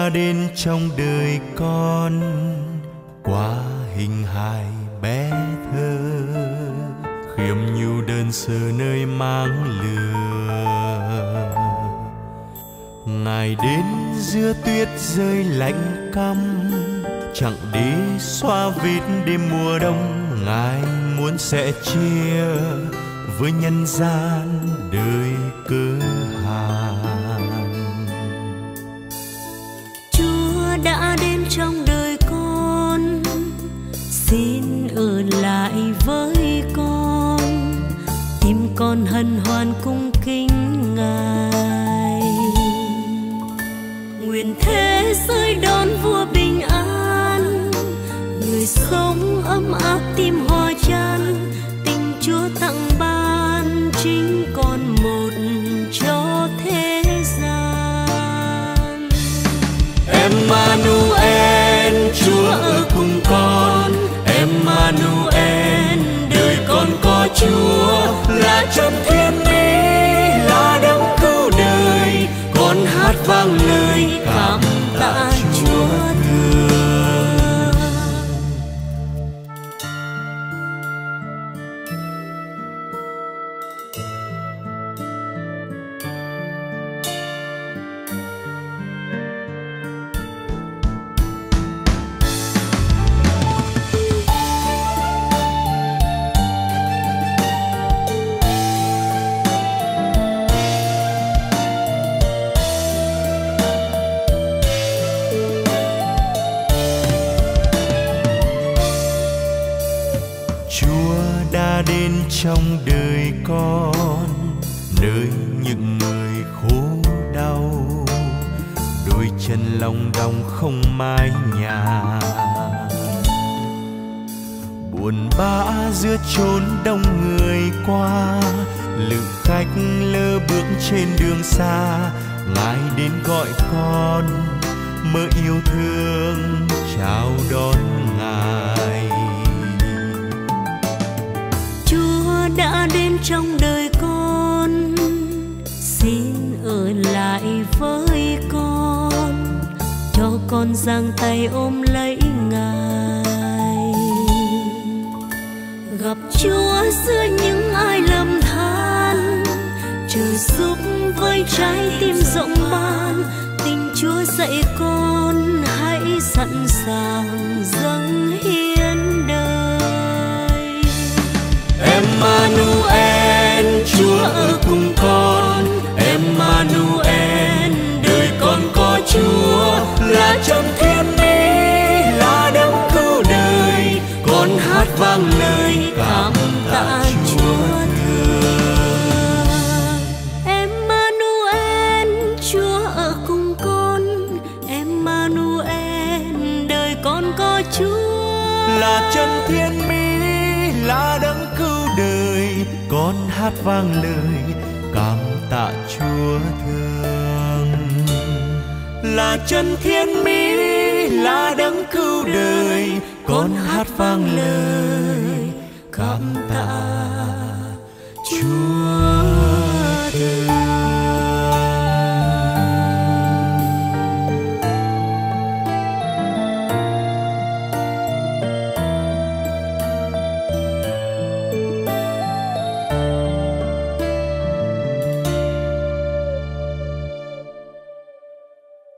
Chúa đến trong đời con qua hình hài bé thơ. Khiêm nhu đơn sơ nơi mang lửa. Ngài đến giữa tuyết rơi lạnh căm, chẳng đi xoa vết đêm mùa đông. Ngài muốn sẽ chia với nhân gian đời xin ở lại với con. Tim con hân hoan cung kính ngài. Nguyện thế giới đón vua bình an. Người sống ấm áp tim hồn Chúa. Chúa đã đến trong đời con, nơi những người khổ đau. Đôi chân lòng đong không mái nhà. Buồn bã giữa chốn đông người qua lữ khách lơ bước trên đường xa. Ngài đến gọi con, mơ yêu thương. Với con, cho con giang tay ôm lấy ngài. Gặp Chúa giữa những ai lầm than trời giúp với trái tim rộng ban. Tình Chúa dạy con, hãy sẵn sàng dâng hiến con có Chúa. Là chân thiên mỹ, là đấng cứu đời, con hát vang lời cảm tạ chúa thương. Là chân thiên mỹ, là đấng cứu đời, con hát vang lời cảm tạ chúa thương.